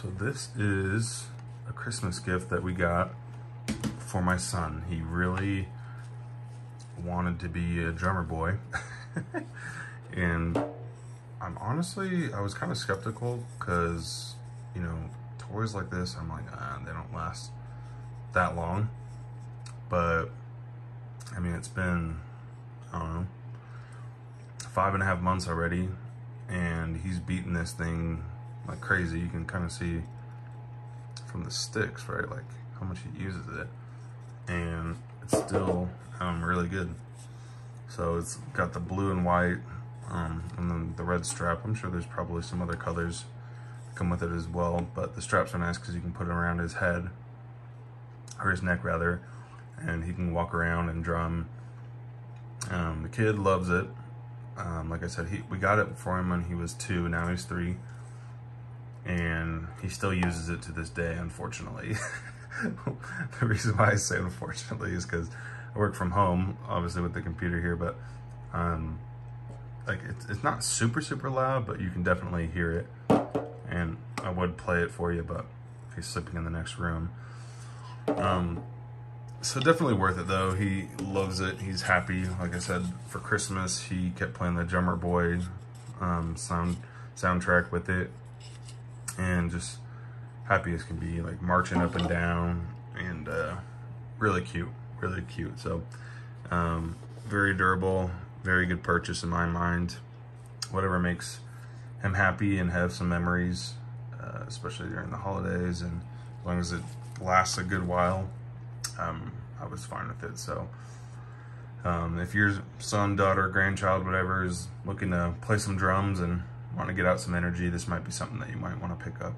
So this is a Christmas gift that we got for my son. He really wanted to be a drummer boy. and I'm honestly, I was kind of skeptical because, you know, toys like this, I'm like, ah, they don't last that long. But, I mean, it's been, I don't know, five and a half months already. And he's beaten this thing like crazy. You can kind of see from the sticks, right? Like how much he uses it. And it's still um, really good. So it's got the blue and white um, and then the red strap. I'm sure there's probably some other colors come with it as well, but the straps are nice because you can put it around his head, or his neck rather, and he can walk around and drum. Um, the kid loves it. Um, like I said, he we got it for him when he was two, now he's three and he still uses it to this day, unfortunately. the reason why I say unfortunately is because I work from home, obviously with the computer here, but um, like it's, it's not super, super loud, but you can definitely hear it. And I would play it for you, but he's sleeping in the next room. Um, so definitely worth it though. He loves it. He's happy. Like I said, for Christmas, he kept playing the Drummer Boy um, sound soundtrack with it and just happy as can be, like marching up and down and uh, really cute, really cute. So um, very durable, very good purchase in my mind. Whatever makes him happy and have some memories, uh, especially during the holidays and as long as it lasts a good while, um, I was fine with it. So um, if your son, daughter, grandchild, whatever is looking to play some drums and want to get out some energy, this might be something that you might want to pick up.